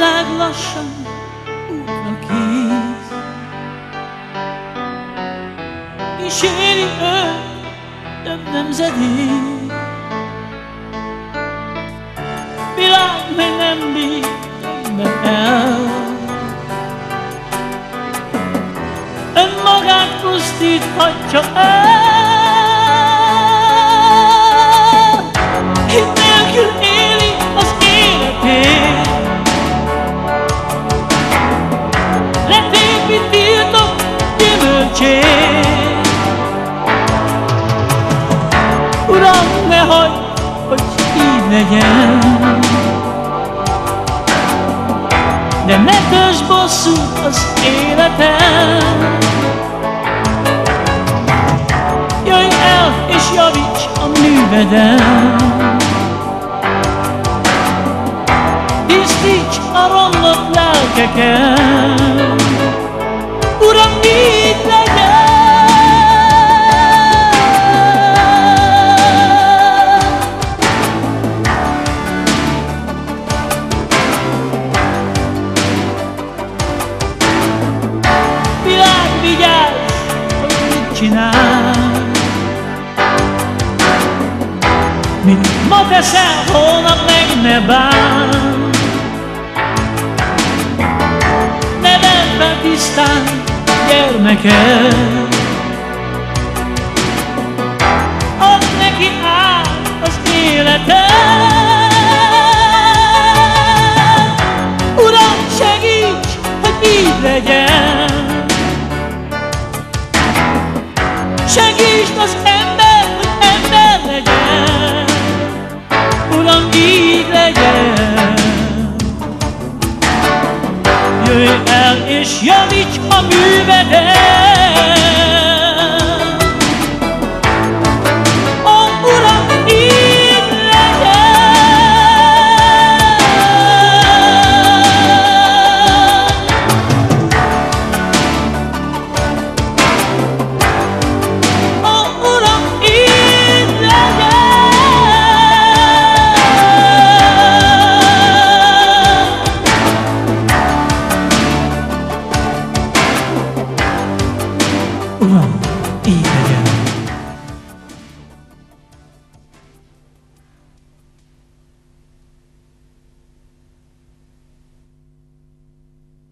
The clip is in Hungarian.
lassan útra kész. Kíséri őt több nemzedék, világ meg nem bír többet el. Önmagát pusztíthatja el, ne hagyd, hogy így legyen. De ne töltsd bosszút az életem. Jöjj el és javíts a művedem Tisztíts a romlott lelkeken csinál. Mit ma teszel, holnap meg ne bán Neved tisztán, gyermeked Ad neki át az életed Uram, segíts, hogy így legyen. Robić